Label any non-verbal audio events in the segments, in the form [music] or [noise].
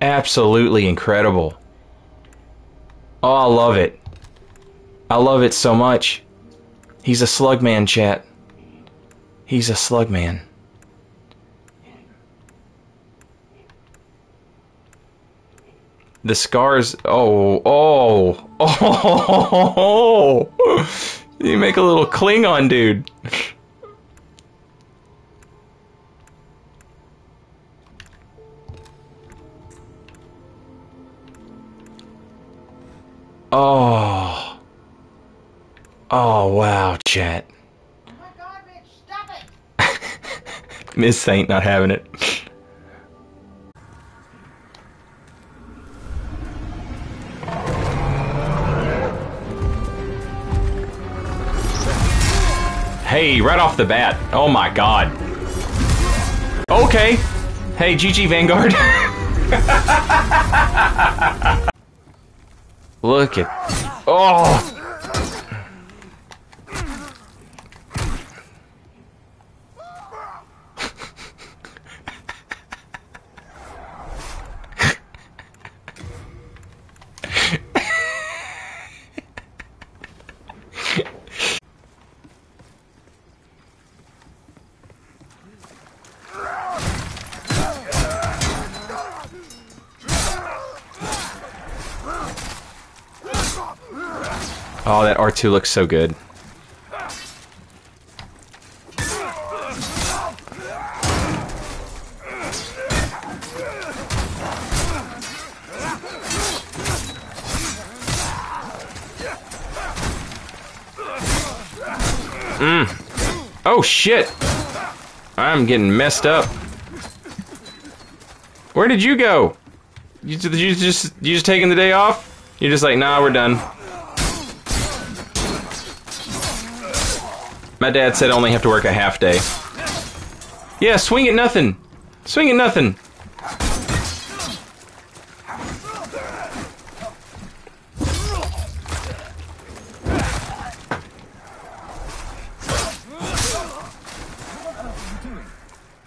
Absolutely incredible. Oh, I love it. I love it so much. He's a slug man, chat. He's a slug man. The scars. Oh, oh, [laughs] oh. You make a little Klingon dude. [laughs] Oh. Oh, wow, chat. Oh my god, Mitch! Miss Saint not having it. Hey, right off the bat. Oh my god. Okay. Hey, GG Vanguard. [laughs] Look at. Oh! Oh, that R2 looks so good. Mm. Oh shit! I'm getting messed up. Where did you go? You, you just you just taking the day off? You're just like, nah, we're done. My dad said I only have to work a half day. Yeah, swing at nothing. Swing at nothing.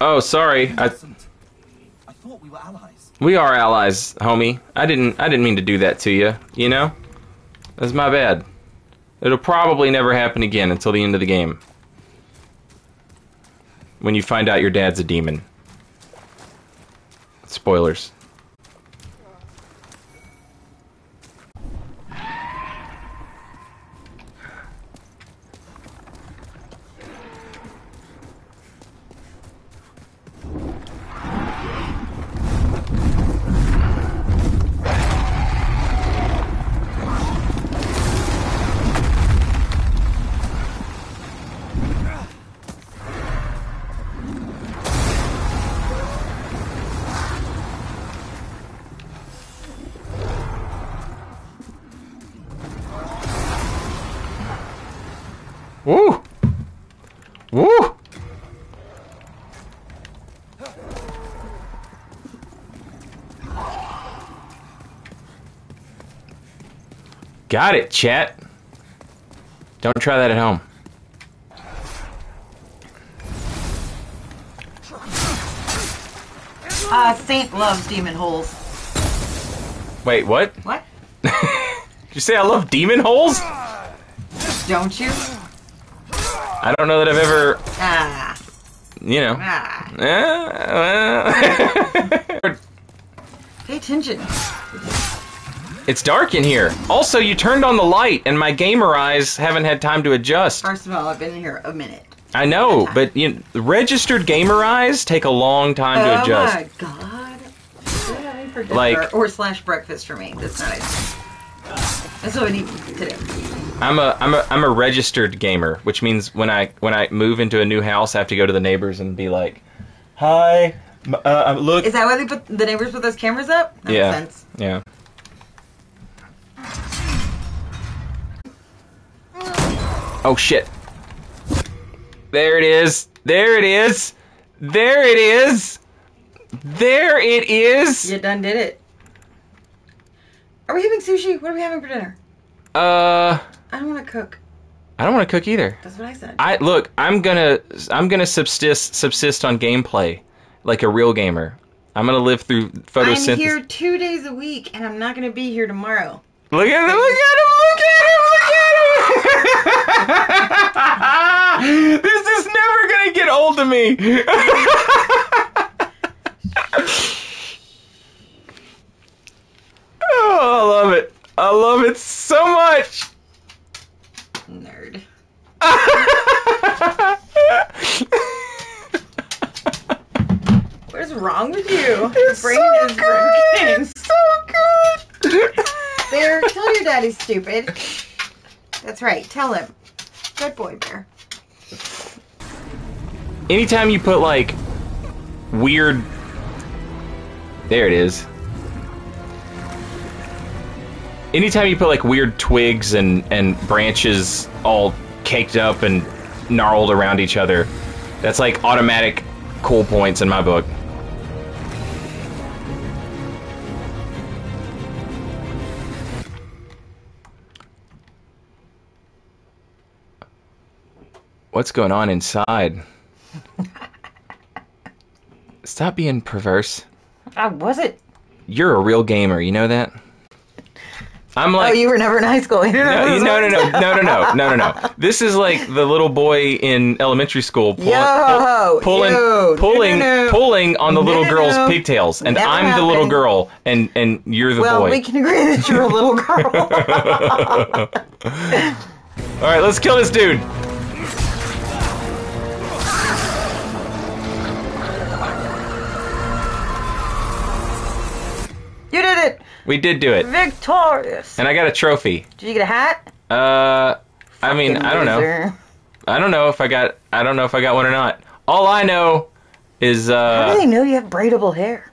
Oh, sorry. I, I thought we were allies. we are allies, homie. I didn't I didn't mean to do that to you, you know? That's my bad. It'll probably never happen again until the end of the game. When you find out your dad's a demon. Spoilers. Woo! Woo! Got it, chat. Don't try that at home. Uh, Saint loves demon holes. Wait, what? What? Did [laughs] you say I love demon holes? Don't you? I don't know that I've ever, Ah. you know. Ah. Eh, well. [laughs] Pay attention. it's dark in here. Also, you turned on the light, and my gamer eyes haven't had time to adjust. First of all, I've been here a minute. I know, but you know, registered gamer eyes take a long time to adjust. oh my god. For dinner? Like- or slash breakfast for me this night. That's what I need today. I'm a I'm a I'm a registered gamer, which means when I when I move into a new house, I have to go to the neighbors and be like, "Hi, uh, look." Is that why they put the neighbors put those cameras up? That yeah, makes sense. yeah. Oh shit! There it is. There it is. There it is. There it is. You done did it. Are we having sushi? What are we having for dinner? Uh, I don't want to cook. I don't want to cook either. That's what I said. I look. I'm gonna. I'm gonna subsist subsist on gameplay, like a real gamer. I'm gonna live through photosynthesis. I'm here two days a week, and I'm not going to be here tomorrow. Look at him! Look at him! Look at him! Look at him! [laughs] this is never gonna get old to me. [laughs] oh, I love it. I love it so much. Nerd. What is wrong with you? [laughs] Your brain so is good. broken. It's so good. [laughs] Bear, tell your daddy's stupid. That's right. Tell him. Good boy, Bear. Anytime you put like weird There it is. Anytime you put like weird twigs and and branches all caked up and gnarled around each other, that's like automatic cool points in my book. What's going on inside? Stop being perverse. I was it. You're a real gamer, you know that? I'm oh, like oh, you were never in high school. [laughs] You no, no, no, no, no, no, no, no, no, no. This is like the little boy in elementary school pulling, Yo, pulling, yo, no, pulling, no, no. pulling on the little girl's pigtails, and Never I'm the little girl, and and you're the Well, boy. we can agree that you're a little [laughs] girl. All right, let's kill this dude. We did do it, Victorious. and I got a trophy. Did you get a hat? Uh, I mean, Fucking I don't know. loser. I don't know if I got. I don't know if I got one or not. All I know is How do uh, they know you have braidable hair?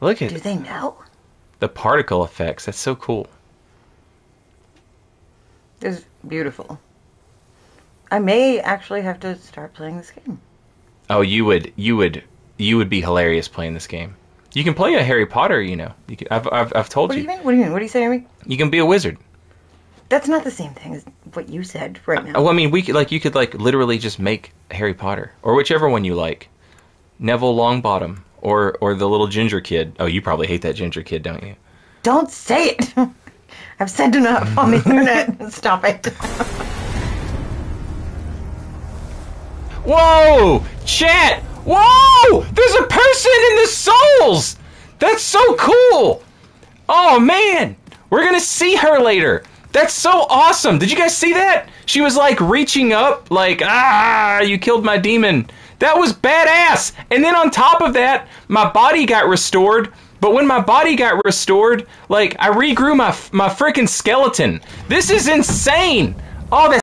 look at Do at they know? the particle effects. That's so cool. It's beautiful. I may actually have to start playing this game. Oh, you would, you would, you would be hilarious playing this game. You can play a Harry Potter. You know, you can, I've, I've, I've told you. What do you. you mean? What do you mean? What are you saying to me? You can be a wizard. That's not the same thing as what you said right now. Oh, I mean, we could like you could like literally just make Harry Potter or whichever one you like, Neville Longbottom or or the little ginger kid. Oh, you probably hate that ginger kid, don't you? Don't say it. [laughs] I've said enough on the internet. [laughs] Stop it. Whoa, chat! Whoa, there's a person in the souls. That's so cool. Oh man, we're gonna see her later. That's so awesome. Did you guys see that? She was like reaching up, like, ah, you killed my demon. That was badass. And then on top of that, my body got restored. But when my body got restored, like I regrew my my freaking skeleton. This is insane. Oh, that's